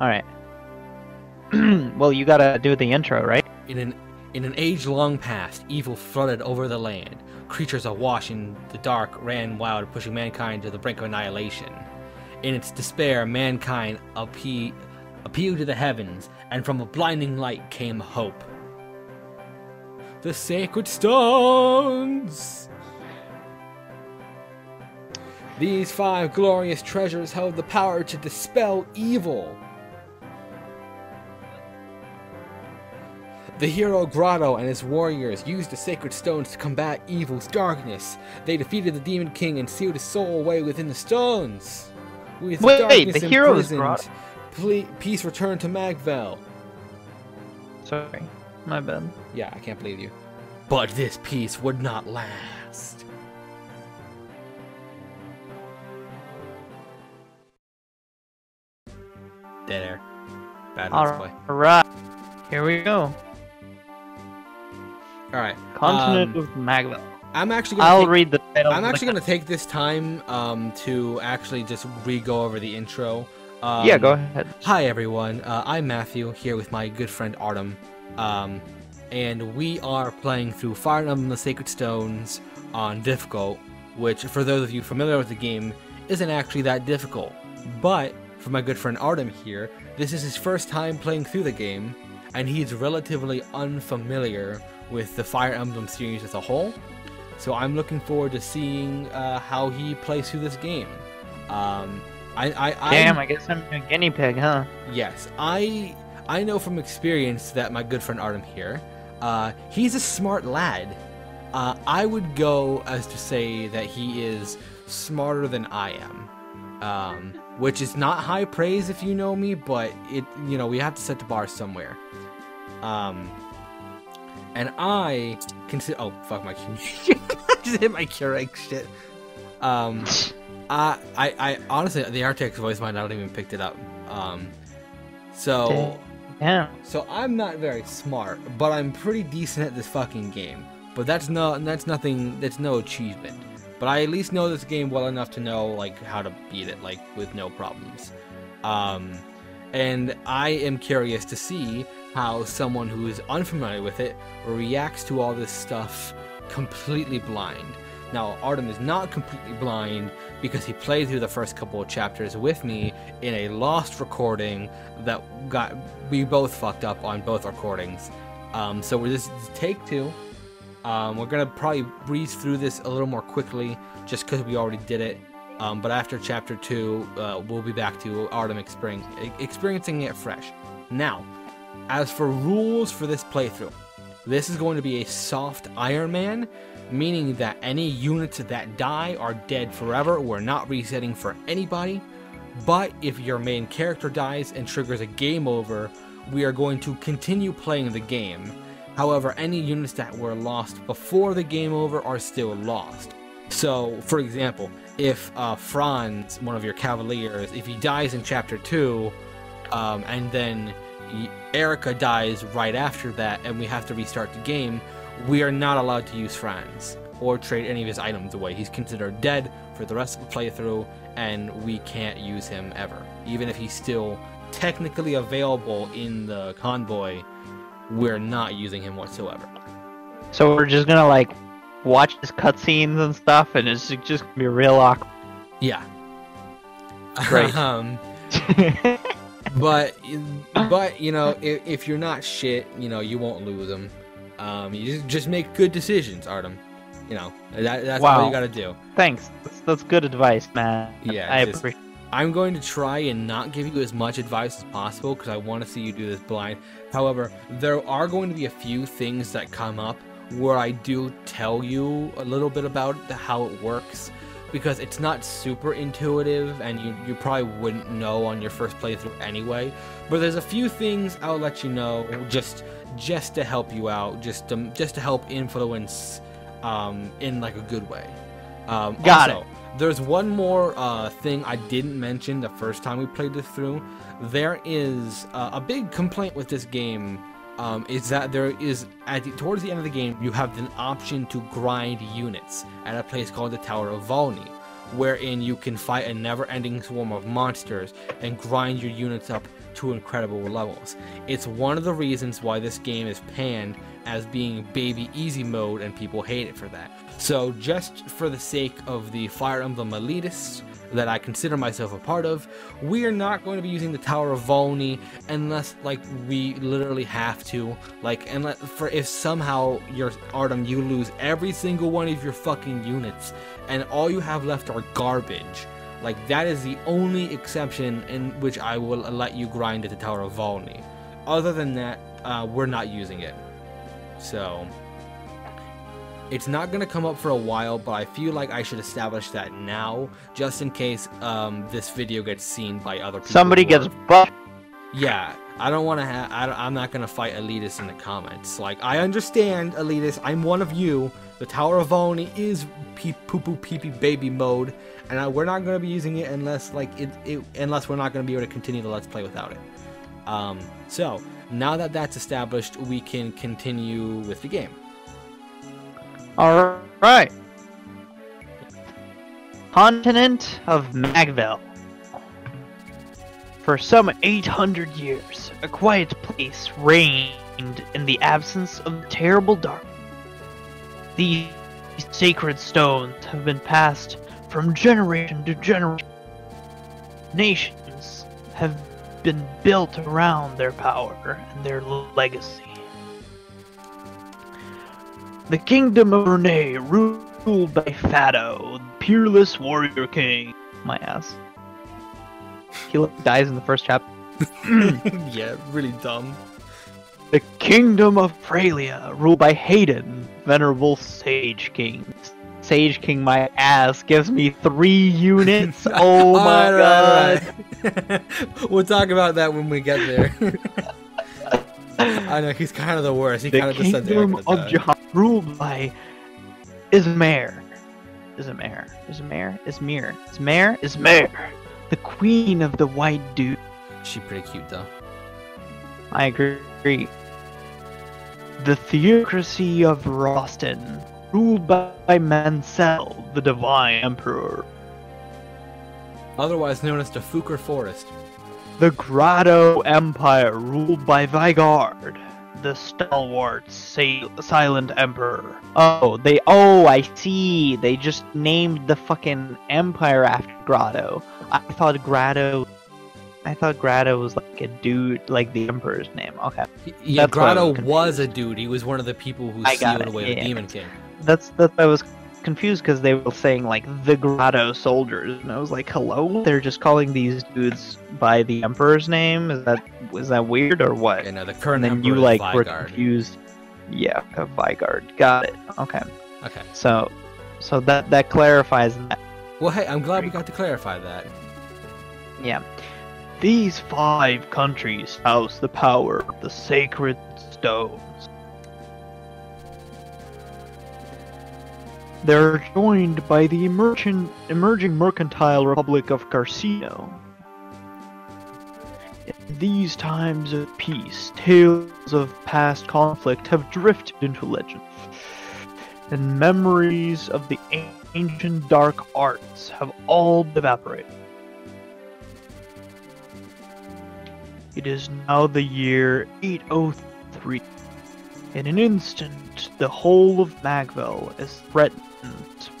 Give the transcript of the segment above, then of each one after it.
Alright. well, you gotta do the intro, right? In an in an age long past, evil flooded over the land. Creatures awash in the dark ran wild, pushing mankind to the brink of annihilation. In its despair, mankind appe- appealed to the heavens, and from a blinding light came hope. The sacred stones! These five glorious treasures held the power to dispel evil. The hero Grado and his warriors used the sacred stones to combat evil's darkness. They defeated the demon king and sealed his soul away within the stones. With Wait, darkness the hero is Grado? peace returned to Magvel. Sorry. My bad. Yeah, I can't believe you. But this peace would not last. Dead air. Bad play. Alright. Here we go. Alright. Continent um, of Magvel. I'm actually I'll take- read the title. I'm actually gonna take this time um, to actually just re-go over the intro. Um, Yeah, go ahead. Hi everyone, uh, I'm Matthew here with my good friend Artem, um, and we are playing through Fire Emblem: The Sacred Stones on difficult, which for those of you familiar with the game isn't actually that difficult. But for my good friend Artem here, this is his first time playing through the game, and he's relatively unfamiliar with the Fire Emblem series as a whole. So I'm looking forward to seeing uh, how he plays through this game. Um, I, I, I Damn, I guess I'm a guinea pig, huh? Yes, I I know from experience that my good friend Artem here, uh, he's a smart lad. Uh, I would go as to say that he is smarter than I am, um, which is not high praise if you know me, but it you know we have to set the bar somewhere. Um, and I consider oh fuck my just hit my Keurig shit. Um. I, I, I honestly, the Arctic's voice might not even picked it up. Um, so, Yeah. so I'm not very smart, but I'm pretty decent at this fucking game. But that's no, that's nothing. That's no achievement. But I at least know this game well enough to know like how to beat it, like with no problems. Um, and I am curious to see how someone who is unfamiliar with it reacts to all this stuff completely blind. Now, Artem is not completely blind because he played through the first couple of chapters with me in a lost recording that got we both fucked up on both recordings. Um, so we're this is take two. Um, we're gonna probably breeze through this a little more quickly just because we already did it. Um, but after chapter two, uh, we'll be back to Artem experiencing it fresh. Now, as for rules for this playthrough, this is going to be a soft Iron Man, meaning that any units that die are dead forever. We're not resetting for anybody. But if your main character dies and triggers a game over, we are going to continue playing the game. However, any units that were lost before the game over are still lost. So, for example, if uh, Franz, one of your cavaliers, if he dies in chapter 2, um, and then Eirika dies right after that, and we have to restart the game, we are not allowed to use Franz or trade any of his items away. He's considered dead for the rest of the playthrough, and we can't use him ever. Even if he's still technically available in the convoy, we're not using him whatsoever. So we're just gonna like watch his cutscenes and stuff, and it's just gonna be real awkward. Yeah. Great. um, but but you know if, if you're not shit you know you won't lose them um you just, just make good decisions artem you know that, that's all you gotta do Thanks. That's, that's good advice, man. Yeah, I just- appreciate. i'm going to try and not give you as much advice as possible because i want to see you do this blind however there are going to be a few things that come up where i do tell you a little bit about the, how it works because it's not super intuitive and you, you probably wouldn't know on your first playthrough anyway but there's a few things i'll let you know just just to help you out just to, just to help influence um, in like a good way um, Got also, there's one more uh, thing I didn't mention the first time we played this through. There is uh, a big complaint with this game. Um, is that there is at the, towards the end of the game you have an option to grind units at a place called the Tower of Valni, wherein you can fight a never-ending swarm of monsters and grind your units up to incredible levels. It's one of the reasons why this game is panned as being baby easy mode and people hate it for that. So just for the sake of the Fire Emblem elitists that I consider myself a part of, we are not going to be using the Tower of Valni unless like we literally have to. Like unless for if somehow your Artem you lose every single one of your fucking units and all you have left are garbage. Like that is the only exception in which I will let you grind at the Tower of Valni. Other than that, uh, we're not using it. So it's not gonna come up for a while, but I feel like I should establish that now, just in case um, this video gets seen by other people. Somebody gets buffed. yeah, I don't want to have. I'm not gonna fight elitists in the comments. Like, I understand, elitists. I'm one of you. The Tower of Valni is pee poo poo pee pee baby mode, and I, we're not gonna be using it unless like it, it. Unless we're not gonna be able to continue the let's play without it. Um, so now that that's established, we can continue with the game. All right. Continent of Magvel. For some 800 years, a quiet place reigned in the absence of terrible dark. These sacred stones have been passed from generation to generation. Nations have been built around their power and their legacy. The kingdom of Renais, ruled by Fado, the peerless warrior king. My ass. He dies in the first chapter. yeah, really dumb. The kingdom of Frelia, ruled by Hayden, venerable Sage King. Sage King, my ass, gives me three units. Oh my Alright, god. alright. we'll talk about that when we get there. I know he's kind of the worst. He kind The of just said they're kingdom gonna of die. Jehanna, ruled by Ismaire. Ismaire. Ismaire? Ismere. Ismaire? Ismaire. The queen of the white dude. She's pretty cute though. I agree. The theocracy of Rausten, ruled by Mansel, the divine emperor. Otherwise known as the Fuker Forest. The Grado Empire, ruled by Vigarde, the stalwart sa- silent emperor. Oh, they. Oh, I see. They just named the fucking empire after Grado. I thought Grado. I thought Grado was like a dude, like the emperor's name. Okay. Yeah, That's Grado was a dude. He was one of the people who I sealed away yeah, the. Demon King. That's that's I was confused because they were saying like the Grado soldiers, and I was like, hello. They're just calling these dudes by the emperor's name. Is that is that weird or what? You know, the current and then emperor you like were confused. Yeah, a Vigarde. Got it. Okay. Okay. So, so that that clarifies that. Well, hey, I'm glad we got to clarify that. Yeah. These five countries house the power of the sacred stones. They're joined by the emerging, emerging mercantile republic of Carcino. In these times of peace, tales of past conflict have drifted into legend, and memories of the ancient dark arts have all evaporated. It is now the year 803. In an instant, the whole of Magvel is threatened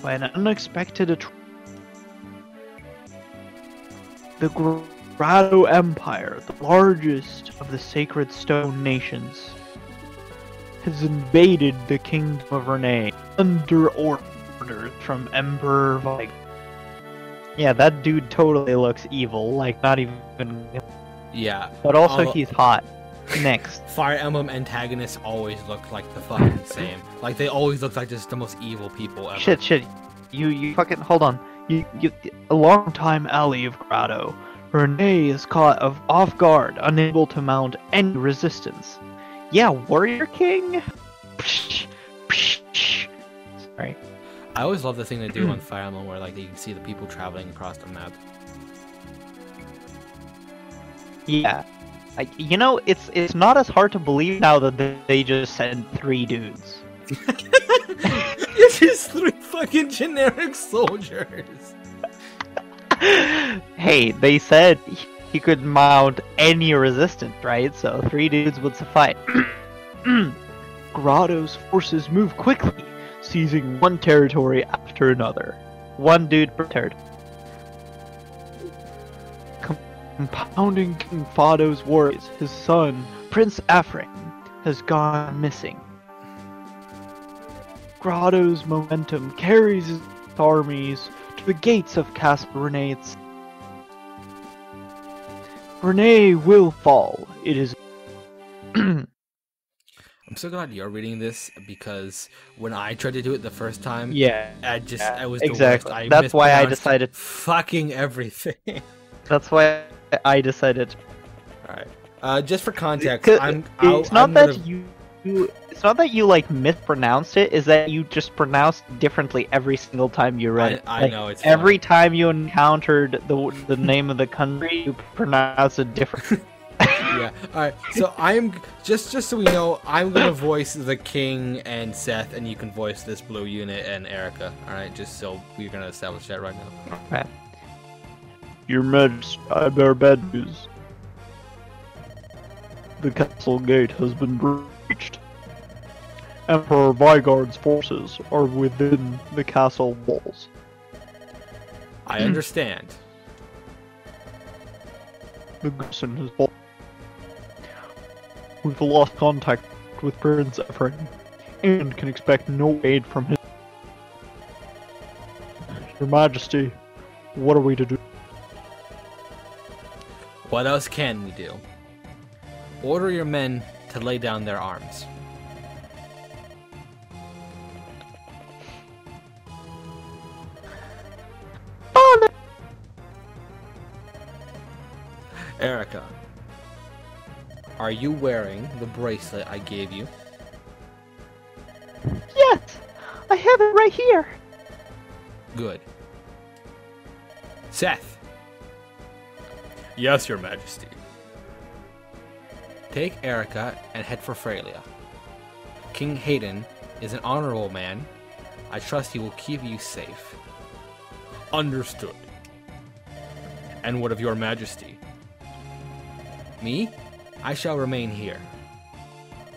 by an unexpected atrocity. The Grado Empire, the largest of the Sacred Stone nations, has invaded the Kingdom of Renais under orders from Emperor Vigo. Yeah, that dude totally looks evil, like not even. Yeah. But also, he's hot. Next. Fire Emblem antagonists always look like the fucking same. Like they always look like just the most evil people ever. Shit, shit. You, you fucking hold on. You, you, a long time ally of Grado. Renais is caught of off guard, unable to mount any resistance. Yeah, Warrior King. Psh, psh, psh. Sorry. I always love the thing they do hmm. on Fire Emblem where like you can see the people traveling across the map. Yeah. I, you know, it's it's not as hard to believe now that they, they just sent three dudes. it's just three fucking generic soldiers. hey, they said he could mount any resistance, right? So three dudes would suffice. Grado's forces move quickly, seizing one territory after another. One dude per territory. Compounding King Fado's worries, his son, Prince Ephraim, has gone missing. Grado's momentum carries his armies to the gates of Casper Renate's. Renee will fall. It is. I'm so glad you're reading this because when I tried to do it the first time, yeah, I just yeah, I was exactly. The worst. I That's why I decided. fucking everything. That's why I decided. All right. Uh, just for context, I'm. It's not I'm that gonna- you, you. It's not that you like mispronounced it. Is that you just pronounced differently every single time you read I, it. I Like, know it's Every time you encountered the the name of the country, you pronounced it different. yeah. All right. So I'm just just so we know, I'm gonna voice the king and Seth, and you can voice this blue unit and Eirika. All right. Just so we're gonna establish that right now. Your Majesty, I bear bad news. The castle gate has been breached. Emperor Vigarde's forces are within the castle walls. I hmm. understand. The garrison has fallen. We've lost contact with Prince Ephraim, and can expect no aid from him. Your Majesty, what are we to do? What else can we do? Order your men to lay down their arms. Father! Eirika, are you wearing the bracelet I gave you? Yes! I have it right here! Good. Seth. Yes, Your Majesty. Take Eirika and head for Frelia. King Hayden is an honorable man. I trust he will keep you safe. Understood. And what of Your Majesty? Me? I shall remain here.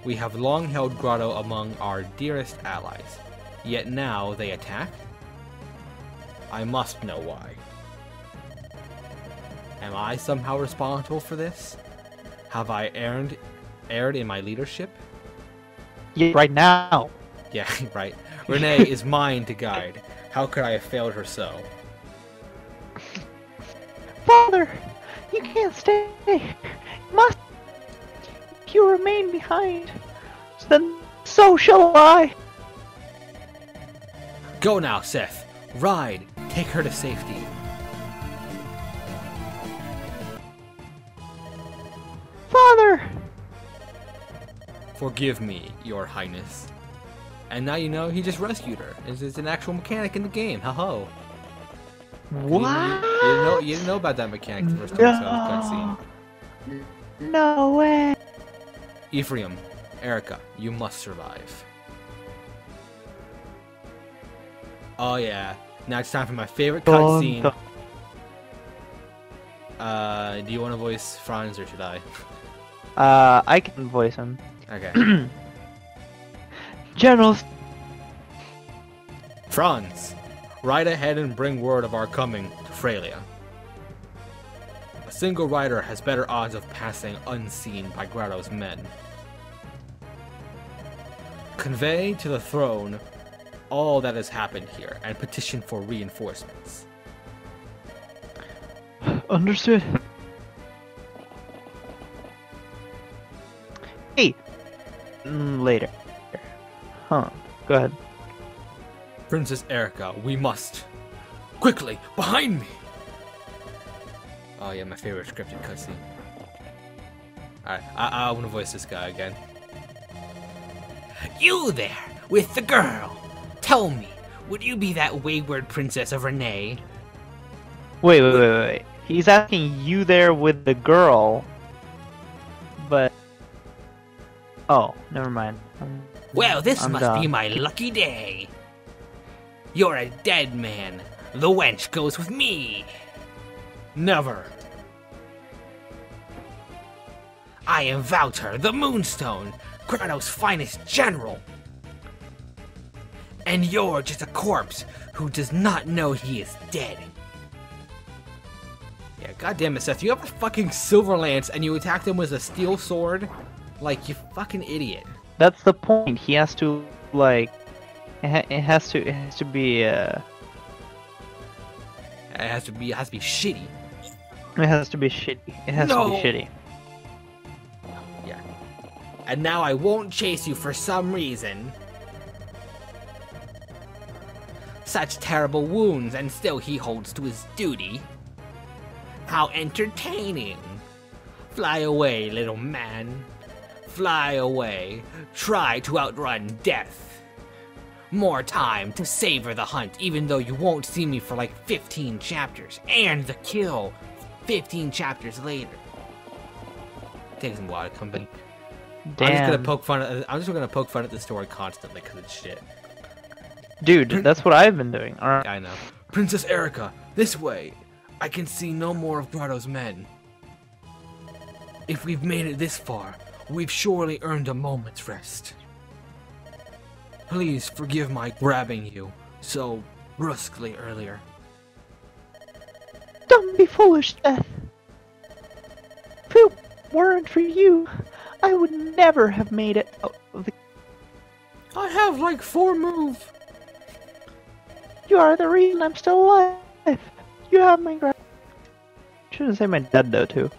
We have long held Grado among our dearest allies, yet now they attack? I must know why. Am I somehow responsible for this? Have I earned erred in my leadership? Yeah, right now. Yeah, right. Renais is mine to guide. How could I have failed her so? Father, you can't stay. You must. If you remain behind, then so shall I. Go now, Seth. Ride. Take her to safety. Forgive me, Your Highness. And now you know he just rescued her. It's, it's an actual mechanic in the game. Ha ho. You What? You, didn't know, you didn't know about that mechanic the first time you saw the cutscene. No way. Ephraim, Eirika, you must survive. Oh yeah. Now it's time for my favorite cutscene. Uh, do you want to voice Franz or should I? Uh, I can voice him. Okay. General, Franz, ride ahead and bring word of our coming to Frelia. A single rider has better odds of passing unseen by Grado's men. Convey to the throne all that has happened here and petition for reinforcements. understood. Hey, Mm, later. Huh? Go ahead. Princess Eirika, we must. Quickly, behind me! Oh yeah, my favorite scripted cutscene. Alright, I, I want to voice this guy again. You there, with the girl! Tell me, would you be that wayward princess of Renais? Wait, wait, wait, wait. He's asking you there with the girl, but oh, never mind. Um, Well, this I'm must be my lucky day. You're a dead man. The wench goes with me. Never. I am Valter, the Moonstone, Grado's finest general. And you're just a corpse who does not know he is dead. Yeah, goddamn it, Seth. You have a fucking silver lance and you attack them with a steel sword? Like, you fucking idiot. That's the point. He has to like. It, ha- it has to. It has to be. Uh, It has to be, it has to be shitty. it has to be shitty. It has to be shitty. Yeah. And now I won't chase you for some reason. Such terrible wounds, and still he holds to his duty. How entertaining! Fly away, little man. Fly away. Try to outrun death. More time to savor the hunt, even though you won't see me for like 15 chapters. And the kill 15 chapters later. Takes some water company. I'm just gonna poke fun. At, I'm just gonna poke fun at the story constantly because it's shit. dude, that's what I've been doing. All right. I know. Princess Eirika, this way. I can see no more of Grado's men. If we've made it this far, we've surely earned a moment's rest. Please forgive my grabbing you so brusquely earlier. Don't be foolish, Death. If it weren't for you, I would never have made it out of the. I have like four moves. You are the reason I'm still alive. You have my gra- Shouldn't say my dead though too.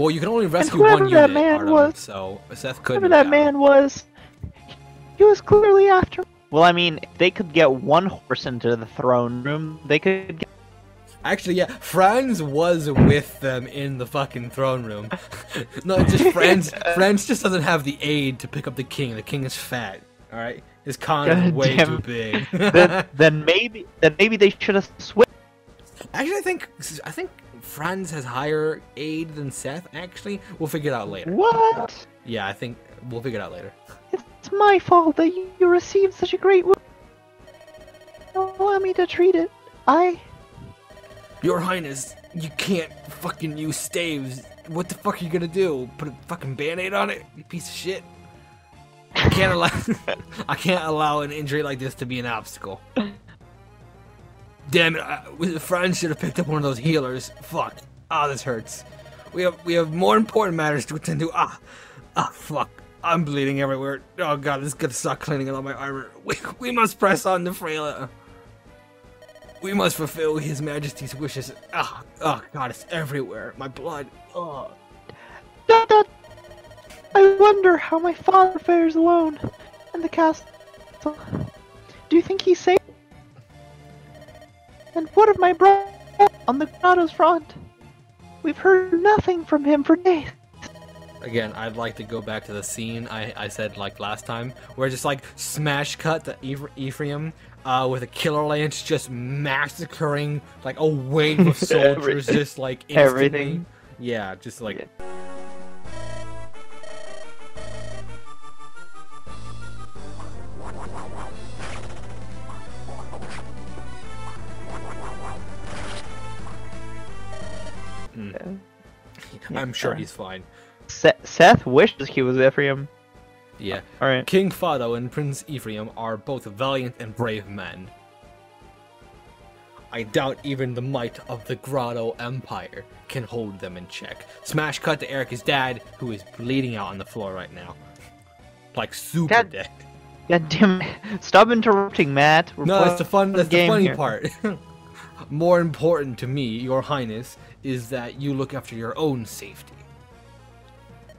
Well, you can only rescue whoever one that man Artem, was- so Seth could. Whoever that man was, he was clearly after. Well, I mean, if they could get one horse into the throne room, they could get. Actually, yeah, Franz was with them in the fucking throne room. no, just Franz. Uh, Franz just doesn't have the aid to pick up the king. The king is fat. All right, his con is way damn. too big. then, then maybe, then maybe they should have switched. actually, I think I think Franz has higher aid than Seth. Actually, we'll figure it out later. What? Yeah, I think we'll figure it out later. It's my fault that you, you received such a great wound. Don't allow me to treat it. I. Your Highness, you can't fucking use staves. What the fuck are you gonna do? Put a fucking band-aid on it? You piece of shit. I can't allow I can't allow an injury like this to be an obstacle. Damn it, I, Franz should have picked up one of those healers. Fuck. Ah, this hurts. We have we have more important matters to attend to. Ah, ah, fuck. I'm bleeding everywhere. Oh god, this is gonna suck cleaning out my armor. We, we must press on to Frelia. We must fulfill His Majesty's wishes. Ah, oh god, it's everywhere. My blood. Oh. Dad, Dad, I wonder how my father fares alone in the castle. Do you think he's safe? And what of my brother on the Grado's front? We've heard nothing from him for days. Again, I'd like to go back to the scene I, I said like last time, where just like smash cut to Eph- Ephraim uh, with a killer lance just massacring like a wave of soldiers, just like instantly. Everything. Yeah, just like I'm sure uh, he's fine. Se- Seth wishes he was Ephraim. Yeah. Alright. King Fado and Prince Ephraim are both valiant and brave men. I doubt even the might of the Grado Empire can hold them in check. Smash cut to Eirika's dad, who is bleeding out on the floor right now. Like super Dad- dead. God damn it. Stop interrupting, Matt. We're No, playing that's the fun. That's the game funny here. part. More important to me, Your Highness, is that you look after your own safety.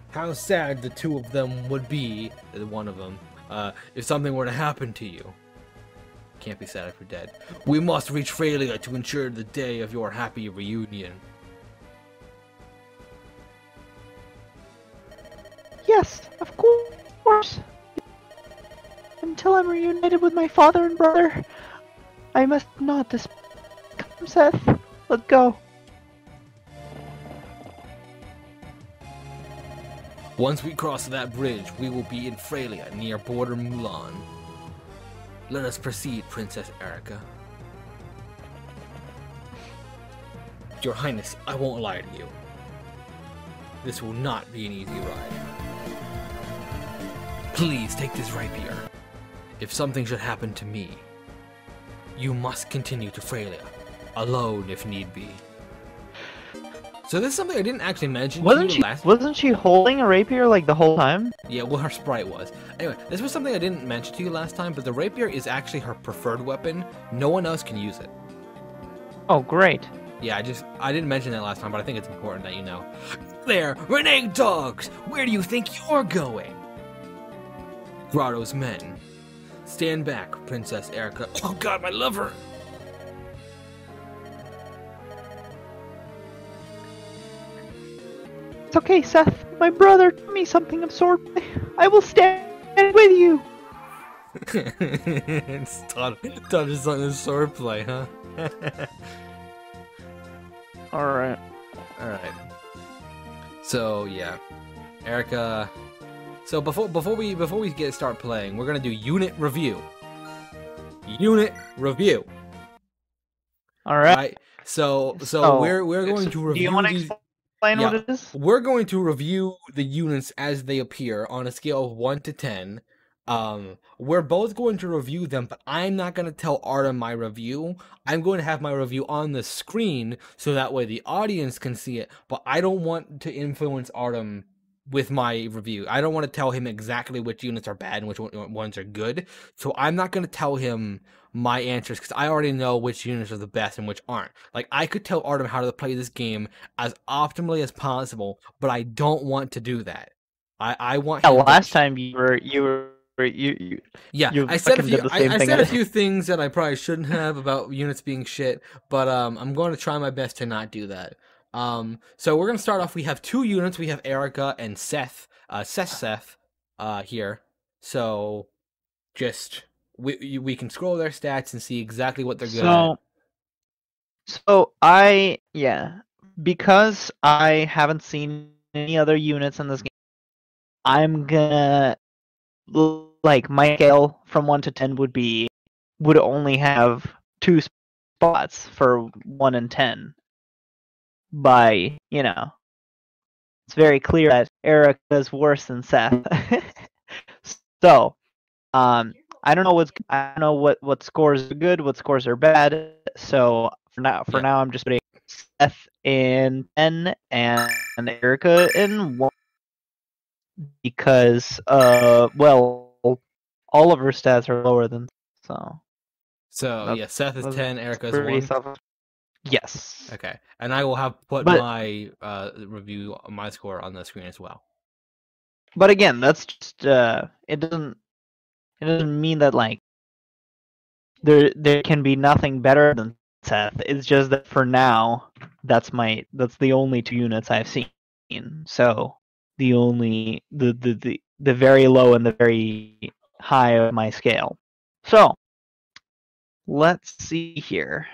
How sad the two of them would be, one of them, uh, if something were to happen to you. Can't be sad if you're dead. We must reach Freya to ensure the day of your happy reunion. Yes, of course. Until I'm reunited with my father and brother, I must not dis- Come, Seth. Let's go. Once we cross that bridge, we will be in Freya near border Mulan. Let us proceed, Princess Eirika. Your Highness, I won't lie to you. This will not be an easy ride. Please take this rapier. If something should happen to me, you must continue to Freya, alone if need be. So this is something I didn't actually mention Wasn't you she last. wasn't she holding a rapier like the whole time? Yeah, well, her sprite was. Anyway, this was something I didn't mention to you last time, but the rapier is actually her preferred weapon. No one else can use it. Oh, great. Yeah, I just I didn't mention that last time, but I think it's important that you know. There, renegade dogs! Where do you think you're going? Grado's men. Stand back, Princess Eirika. Oh god, my lover! It's okay, Seth. My brother told me something of swordplay. I will stand with you. it's taught, taught us on the swordplay, huh? All right. Alright. So yeah. Eirika So before before we before we get start playing, we're gonna do unit review. Unit review. All right. Right. So so So, we're we're going to Do review you want to these explain yeah. what it is? we're going to review the units as they appear on a scale of 1 to 10. Um, we're both going to review them, but I'm not going to tell Artem my review. I'm going to have my review on the screen so that way the audience can see it, but I don't want to influence Artem with my review. I don't want to tell him exactly which units are bad and which one- ones are good. So I'm not going to tell him my answers because I already know which units are the best and which aren't. Like I could tell Artem how to play this game as optimally as possible, but I don't want to do that. I I want Yeah, him to- last time you were you were you, you yeah, you I said a few. I, I said a few things that I probably shouldn't have about units being shit, but um, I'm going to try my best to not do that. Um, so we're gonna start off. We have two units. We have Eirika and Seth. Uh, Seth, Seth, uh, here. So, just we we can scroll their stats and see exactly what they're good so so I yeah because I haven't seen any other units in this game. I'm gonna like my scale from one to ten would be would only have two spots for one and ten. By you know, it's very clear that Eirika is worse than Seth. so, um, I don't know what's I don't know what what scores are good, what scores are bad. So for now, for Yeah. now, I'm just putting Seth in ten and Eirika in one because uh well all of her stats are lower than so So That's- yeah, Seth is ten, Eirika is one. self- yes Okay, and I will have put But- my uh review, my score on the screen as well. but again that's just uh it doesn't it doesn't mean that like there there can be nothing better than Seth. It's just that for now that's my that's the only two units I've seen. So the only the the the, the very low and the very high of my scale. So let's see here.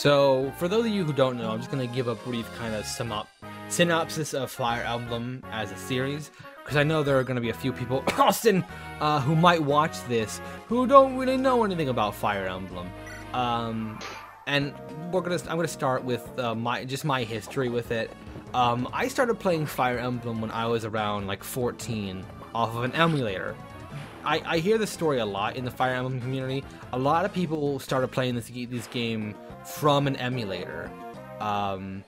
So, for those of you who don't know, I'm just gonna give a brief kind of sum up synopsis of Fire Emblem as a series, because I know there are gonna be a few people, Austin, uh, who might watch this who don't really know anything about Fire Emblem. Um, and we're gonna, I'm gonna start with uh, my just my history with it. Um, I started playing Fire Emblem when I was around like 14 off of an emulator. I, I hear this story a lot in the Fire Emblem community. A lot of people started playing this this game from an emulator, um,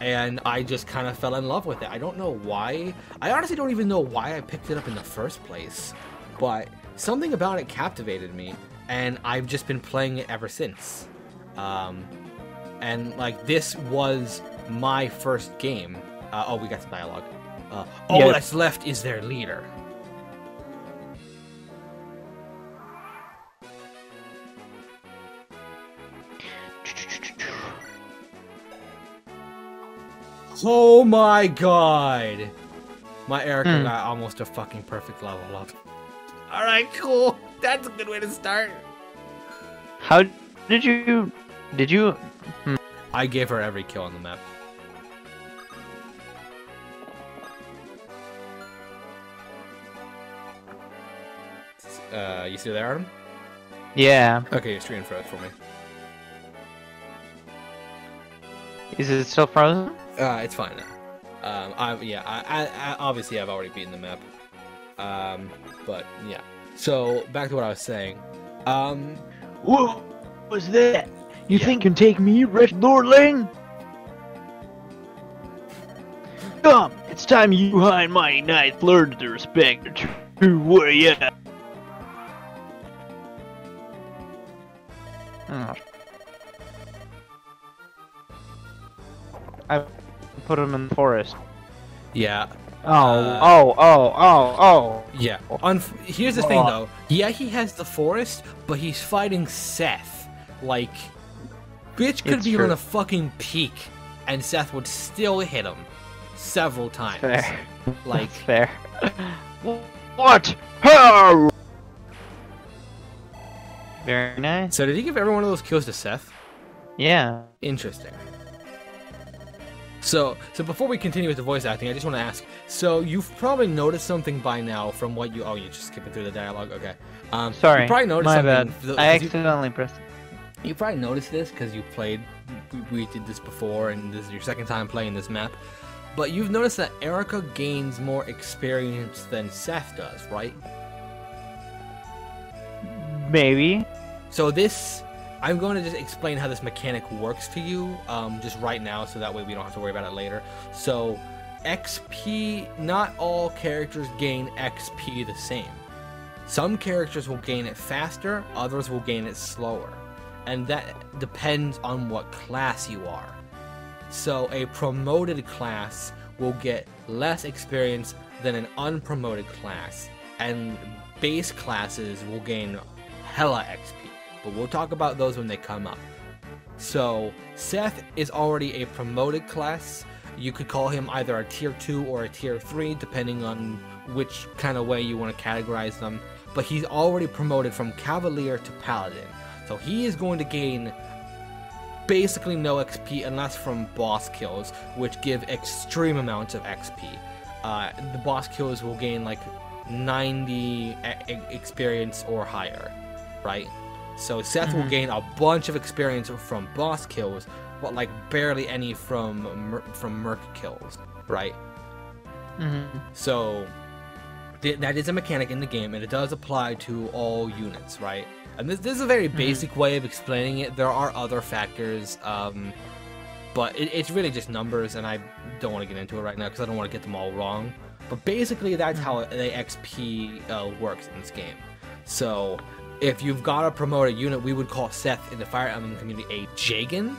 and I just kind of fell in love with it. I don't know why. I honestly don't even know why I picked it up in the first place, but something about it captivated me, and I've just been playing it ever since. Um, and like this was my first game. Uh, oh, we got some dialogue. Uh, all Yeah. that's left is their leader. Oh my god! My Eirika Hmm. got almost a fucking perfect level up. Alright, cool. That's a good way to start. How did you did you I gave her every kill on the map. Uh, you see there, Artem? Yeah. Okay, your screen froze for me. Is it still frozen? Uh, it's fine now. Um, I yeah, I, I, I obviously I've already beaten the map. Um, but yeah. So back to what I was saying. Um, Whoa! Was that? You Yeah. think you can take me, Red Lordling? Come, it's time you high and mighty knights learned to respect the true warrior. Put him in the forest. yeah, Oh, Uh, oh, oh, oh, oh. yeah. Unf- here's the thing though. Yeah, he has the forest, but he's fighting Seth. Like, bitch could It's be true. on a fucking peak, and Seth would still hit him several times. Fair. Like, That's fair. what? How? Very nice. so did he give every one of those kills to Seth? Yeah. Interesting. So, so before we continue with the voice acting, I just want to ask. So, you've probably noticed something by now from what you. Oh, you're just skipping through the dialogue. Okay. Um, Sorry. You probably noticed My something. bad. I 'cause you, accidentally pressed. you probably noticed this because you played. We, we did this before, and this is your second time playing this map. But you've noticed that Eirika gains more experience than Seth does, right? Maybe. So this, I'm going to just explain how this mechanic works to you, um, just right now, so that way we don't have to worry about it later. So, XP, not all characters gain XP the same. Some characters will gain it faster, others will gain it slower, and that depends on what class you are. So, a promoted class will get less experience than an unpromoted class, and base classes will gain hella XP. But we'll talk about those when they come up. So, Seth is already a promoted class. You could call him either a tier 2 or a tier 3, depending on which kind of way you want to categorize them. But he's already promoted from Cavalier to Paladin. So he is going to gain basically no XP unless from boss kills, which give extreme amounts of XP. Uh, the boss kills will gain like 90 e- e- experience or higher, right? So Seth will Mhm. gain a bunch of experience from boss kills, but like barely any from from merc kills, right? Mm-hmm. So th- that is a mechanic in the game, and it does apply to all units, right? And this, this is a very Mhm. basic way of explaining it. There are other factors, um, but it, it's really just numbers, and I don't want to get into it right now because I don't want to get them all wrong. But basically, that's how the XP uh, works in this game. So if you've got to promote a unit, we would call Seth in the Fire Emblem community a Jagen.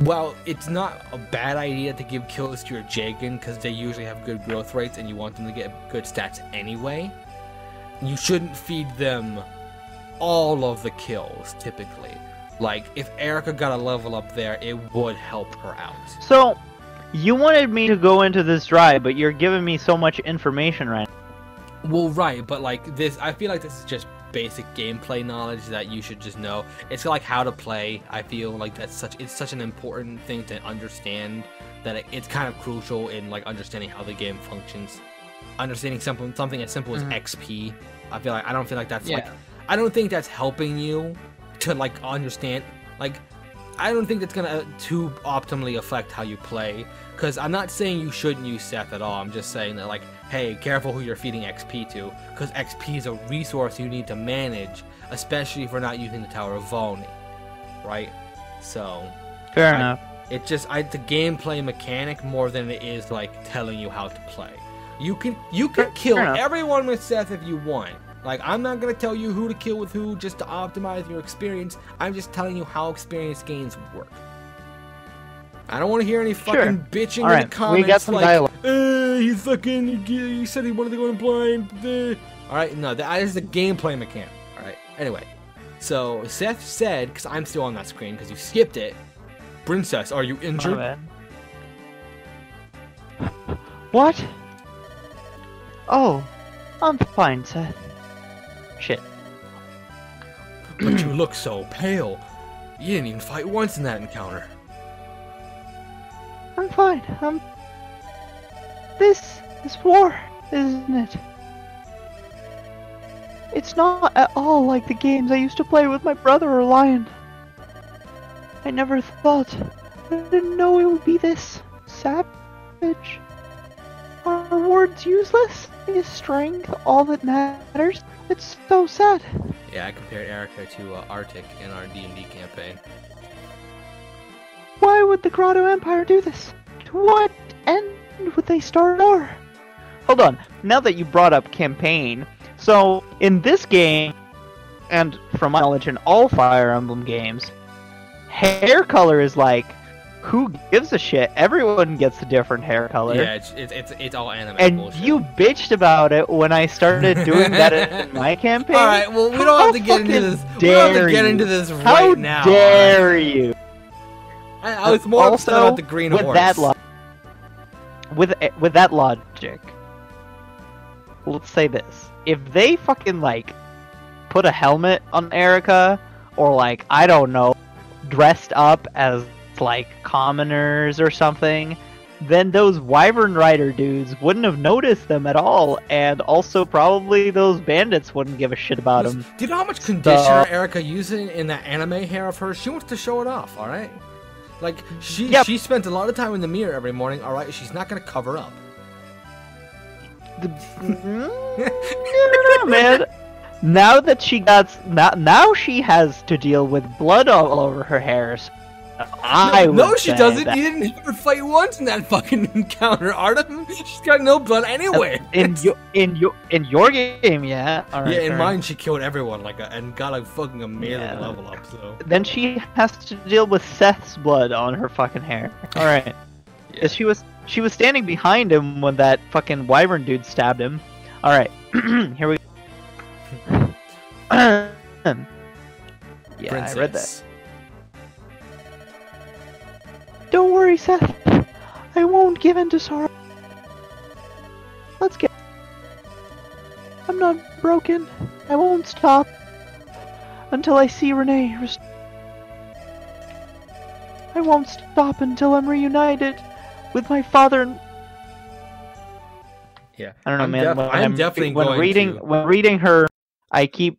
Well, it's not a bad idea to give kills to your Jagen because they usually have good growth rates and you want them to get good stats anyway. You shouldn't feed them all of the kills typically. Like if Eirika got a level up there, it would help her out. So, you wanted me to go into this drive, but you're giving me so much information right now. Well, right, but like this, I feel like this is just basic gameplay knowledge that you should just know. It's like how to play. I feel like that's such it's such an important thing to understand that it, it's kind of crucial in like understanding how the game functions. Understanding something something as simple as Mhm. XP. I feel like I don't feel like that's like Yeah. I don't think that's helping you to like understand like I don't think that's gonna too optimally affect how you play. Because I'm not saying you shouldn't use Seth at all. I'm just saying that like, hey, careful who you're feeding XP to, because XP is a resource you need to manage, especially if we're not using the Tower of Valni, right? So Fair I- enough. it just I, it's a gameplay mechanic more than it is like telling you how to play. You can you can Fair- kill fair everyone with Seth if you want. Like I'm not gonna tell you who to kill with who just to optimize your experience. I'm just telling you how experience gains work. I don't want to hear any Sure. fucking bitching in Alright, the comments. we got some like, dialogue. Uh, he fucking he said he wanted to go in blind. uh." All right, no, that is the gameplay mechanic. All right. Anyway, so Seth said, because I'm still on that screen because you skipped it. Princess, are you injured? bad. What? Oh, I'm fine, Seth. Shit. But you look so pale. You didn't even fight once in that encounter. I'm fine. I'm. This is war, isn't it? It's not at all like the games I used to play with my brother or Lyon. I never thought. I didn't know it would be this savage. Are words useless? Is strength all that matters? It's so sad. Yeah, I compared Eirika to uh, Arctic in our D&D campaign. Why would the Grado Empire do this? To what end would they start a war? Hold on. Now that you brought up campaign, so in this game, and from my knowledge in all Fire Emblem games, hair color is like, who gives a shit? Everyone gets a different hair color. Yeah, it's it's it's, it's all anime and bullshit. you bitched about it when I started doing that in my campaign. All right, well, we don't How have to get into this. We don't have to get into this How right now. dare you? I, I was more upset Also, about the green with horse. that lo- with eh, with that logic, let's say this: if they fucking like put a helmet on Eirika, or like I don't know, dressed up as like commoners or something, then those Wyvern Rider dudes wouldn't have noticed them at all, and also probably those bandits wouldn't give a shit about them. Do you know how much conditioner Eirika using in that anime hair of hers? She wants to show it off, all right? Like she Yep. she spent a lot of time in the mirror every morning, all right? She's not gonna cover up. Know, man. Now that she got now, now she has to deal with blood all over her hairs. I no, she doesn't. that You didn't her fight once in that fucking encounter, Artem. She's got no blood anywhere. Uh, in your in your in your game, yeah. All right, yeah, in mine she killed everyone like a, and got a fucking amazing Yeah. level up. So Then she has to deal with Seth's blood on her fucking hair. All right. yeah. she was she was standing behind him when that fucking wyvern dude stabbed him. All right, here we. yeah, I read that. Don't worry, Seth. I won't give in to sorrow. Let's get. I'm not broken. I won't stop until I see Renais. Rest- I won't stop until I'm reunited with my father. And... Yeah, I don't know, I'm man. when I'm I'm definitely when going reading to- when reading her, I keep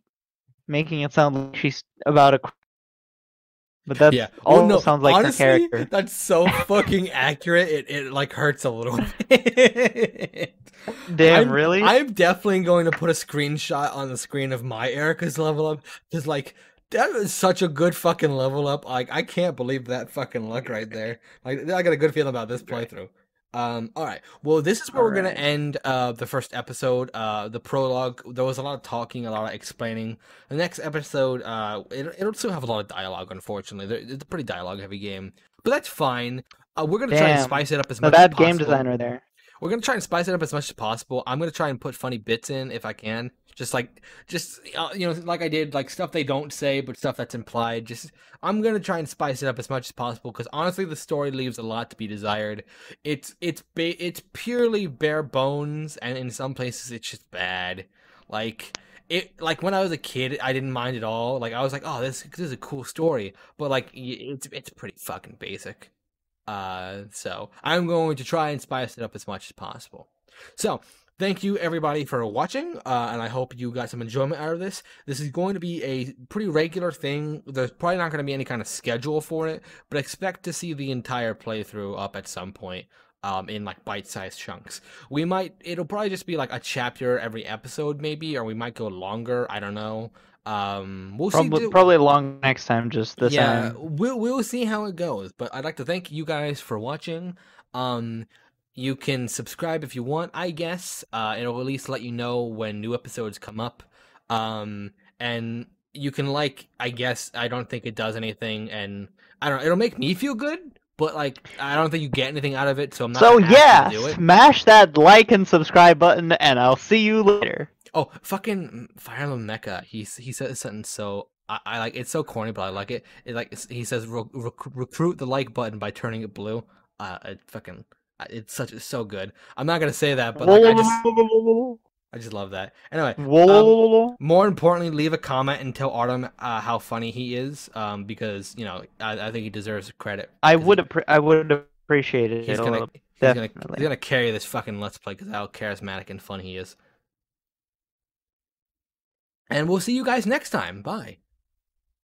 making it sound like she's about a. But that's yeah. all Well, no, sounds like honestly, her character. That's so fucking accurate. It it like hurts a little bit. Damn, I'm, really? I'm definitely going to put a screenshot on the screen of my Eirika's level up because like that is such a good fucking level up. Like I can't believe that fucking luck right there. Like I got a good feeling about this playthrough. Um, all right. Well, this is where we're gonna end uh the first episode. Uh, the prologue. There was a lot of talking, a lot of explaining. The next episode, uh, it, it'll still have a lot of dialogue. Unfortunately, There- it's a pretty dialogue heavy game, but that's fine. Uh, we're gonna try and spice it up as No, much. as that game possible. designer there. We're gonna try and spice it up as much as possible. I'm gonna try and put funny bits in if I can. Just like, just uh, you know, like I did, like stuff they don't say, but stuff that's implied. Just, I'm gonna try and spice it up as much as possible because honestly, the story leaves a lot to be desired. It's it's it's purely bare bones, and in some places, it's just bad. Like it, like when I was a kid, I didn't mind at all. Like I was like, oh, this, this is a cool story, but like it's it's pretty fucking basic. Uh, so I'm going to try and spice it up as much as possible. So thank you everybody for watching, uh, and I hope you got some enjoyment out of this. This is going to be a pretty regular thing. There's probably not going to be any kind of schedule for it, but expect to see the entire playthrough up at some point. Um, in like bite-sized chunks. We might, it'll probably just be like a chapter every episode, maybe, or we might go longer. I don't know. Um, we'll see. Probably, do- probably long next time. Just this yeah, time. we'll we'll see how it goes. But I'd like to thank you guys for watching. Um, you can subscribe if you want, I guess. Uh, it'll at least let you know when new episodes come up. Um, and you can like, I guess. I don't think it does anything, and I don't. know, It'll make me feel good, but like, I don't think you get anything out of it. So I'm not. So gonna ask you yeah, to do it. smash that like and subscribe button, and I'll see you later. Oh, fucking Fire Emblem Mekkah. He he says something so I, I like it's so corny, but I like it. It like he says "Re- rec- recruit the like button by turning it blue. Uh, it fucking it's such it's so good. I'm not gonna say that, but like, I just I just love that. Anyway, um, more importantly, leave a comment and tell Artem uh, how funny he is. Um, because you know I, I think he deserves credit. I 'cause would appre- I would appreciate it. He's gonna little- he's gonna he's gonna carry this fucking let's play because how charismatic and fun he is. And we'll see you guys next time. Bye.